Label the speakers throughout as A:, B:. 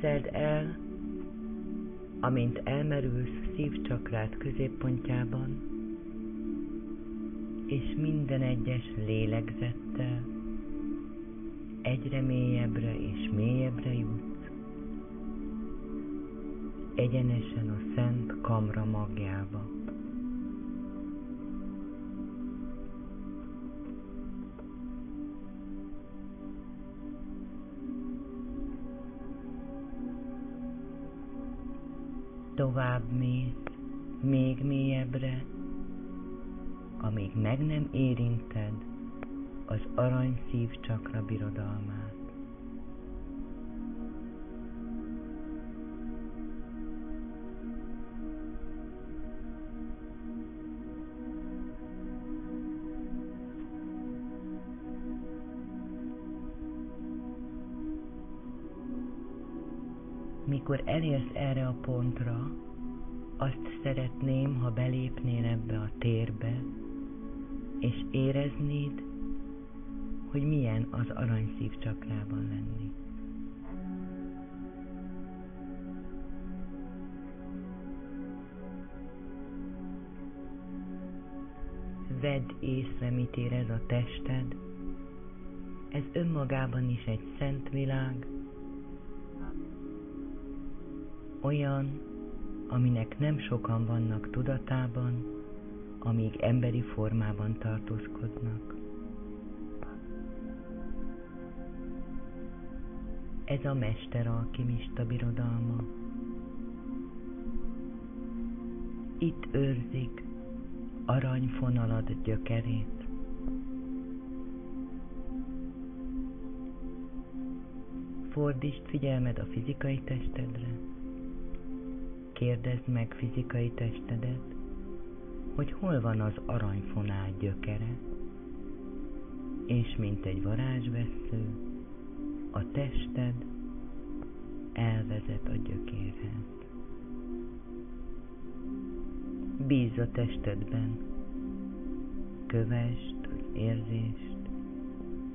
A: Képzeld el, amint elmerülsz szívcsakrát középpontjában, és minden egyes lélegzettel egyre mélyebbre és mélyebbre jutsz, egyenesen a Szent Kamra magjába. Tovább mész, még mélyebbre, amíg meg nem érinted az arany szív csakra birodalmát. Mikor elérsz erre a pontra, azt szeretném, ha belépnél ebbe a térbe, és éreznéd, hogy milyen az aranyszív csakrában lenni. Vedd észre, mit érez a tested. Ez önmagában is egy szent világ, olyan, aminek nem sokan vannak tudatában, amíg emberi formában tartózkodnak. Ez a mester alkimista birodalma. Itt őrzik aranyfonalad gyökerét. Fordítsd figyelmed a fizikai testedre, Kérdezd meg fizikai testedet, hogy hol van az aranyfonál gyökere, és mint egy varázsvesző, a tested elvezet a gyökérhez. Bízz a testedben, kövesd az érzést,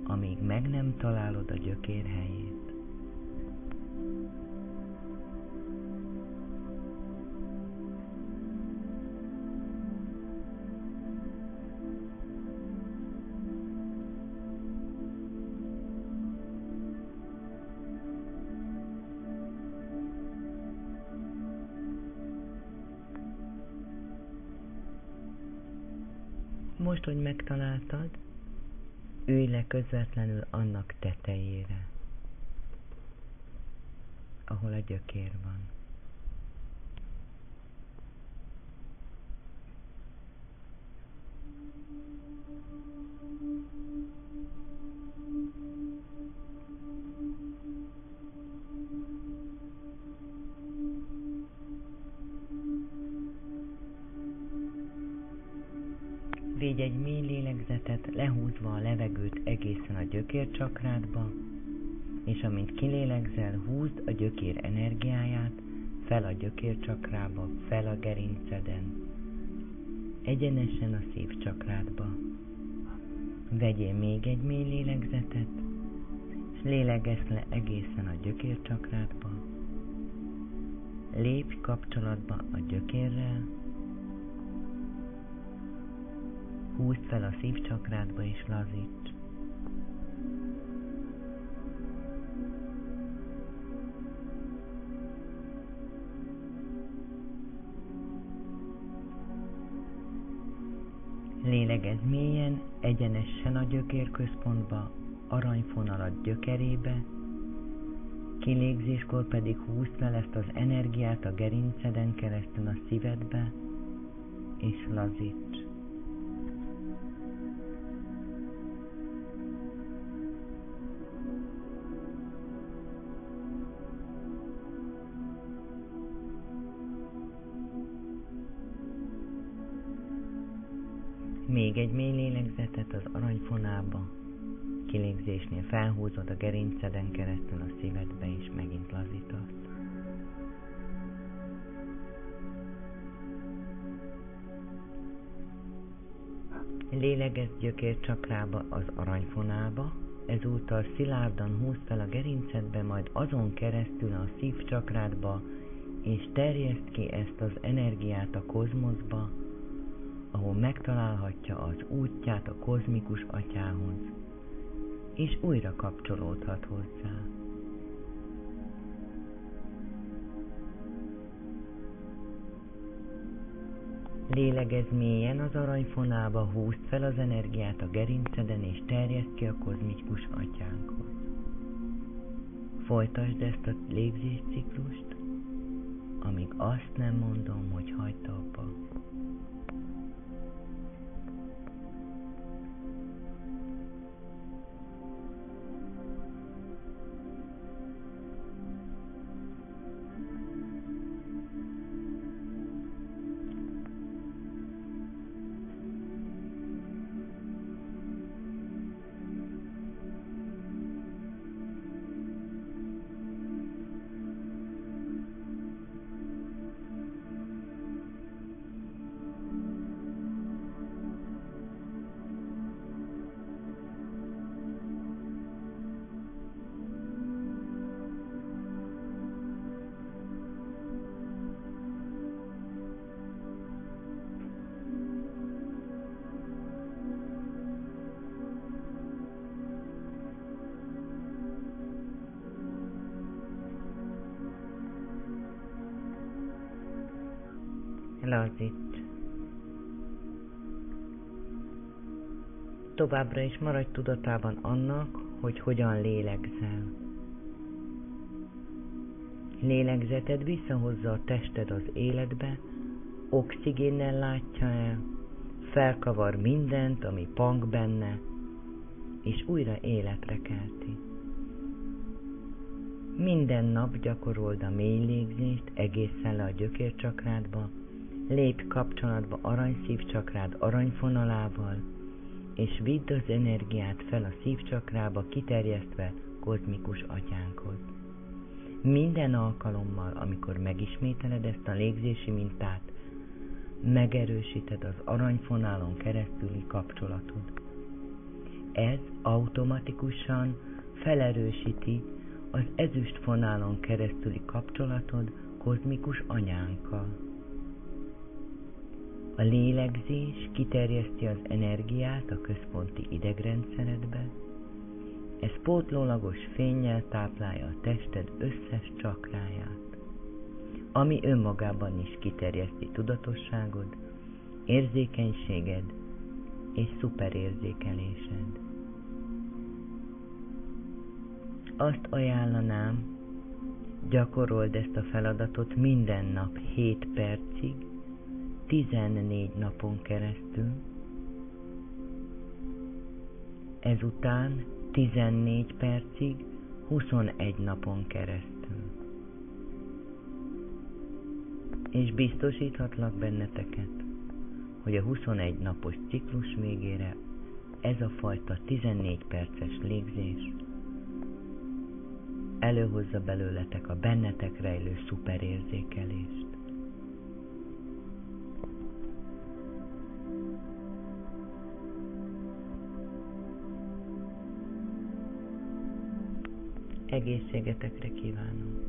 A: amíg meg nem találod a gyökér helyét. Most, hogy megtaláltad, ülj le közvetlenül annak tetejére, ahol a gyökér van. Védj egy mély lélegzetet, lehúzva a levegőt egészen a gyökércsakrádba, és amint kilélegzel, húzd a gyökér energiáját fel a gyökércsakrába, fel a gerinceden, egyenesen a szívcsakrádba. Vegyél még egy mély lélegzetet, és lélegezz le egészen a gyökércsakrádba. Lépj kapcsolatba a gyökérrel, Húzd fel a szívcsakrádba és lazíts. Lélegez mélyen, egyenesen a gyökérközpontba, aranyfonalat gyökerébe, kilégzéskor pedig húzd fel ezt az energiát a gerinceden keresztül a szívedbe, és lazíts. Még egy mély lélegzetet az aranyfonába. Kilégzésnél felhúzod a gerinceden keresztül a szívedbe, és megint lazítasz. Lélegez gyökér csakrába az aranyfonába, ezúttal szilárdan húz fel a gerincedbe, majd azon keresztül a szívcsakrádba, és terjeszt ki ezt az energiát a kozmoszba, ahol megtalálhatja az útját a kozmikus atyához, és újra kapcsolódhat hozzá. Lélegez mélyen az aranyfonába, húzd fel az energiát a gerinceden, és terjeszd ki a kozmikus atyánkhoz. Folytasd ezt a légzésciklust, amíg azt nem mondom, hogy hagyd abba. Lazíts. Továbbra is maradj tudatában annak, hogy hogyan lélegzel. Lélegzeted visszahozza a tested az életbe, oxigénnel látja el, felkavar mindent, ami pang benne, és újra életre kelti. Minden nap gyakorold a mély légzést egészen le a gyökércsakrádba, Lépj kapcsolatba arany szívcsakrád aranyfonalával, és vidd az energiát fel a szívcsakrába kiterjesztve kozmikus atyánkhoz. Minden alkalommal, amikor megismételed ezt a légzési mintát, megerősíted az aranyfonálon keresztüli kapcsolatod. Ez automatikusan felerősíti az ezüst fonálon keresztüli kapcsolatod kozmikus anyánkkal. A lélegzés kiterjeszti az energiát a központi idegrendszeredbe, ez pótlólagos fényjel táplálja a tested összes csakráját, ami önmagában is kiterjeszti tudatosságod, érzékenységed és szuperérzékelésed. Azt ajánlanám, gyakorold ezt a feladatot minden nap 7 percig, 14 napon keresztül, ezután 14 percig 21 napon keresztül. És biztosíthatlak benneteket, hogy a 21 napos ciklus végére ez a fajta 14 perces légzés előhozza belőletek a bennetek rejlő szuperérzékelést. Egészségetekre kívánom.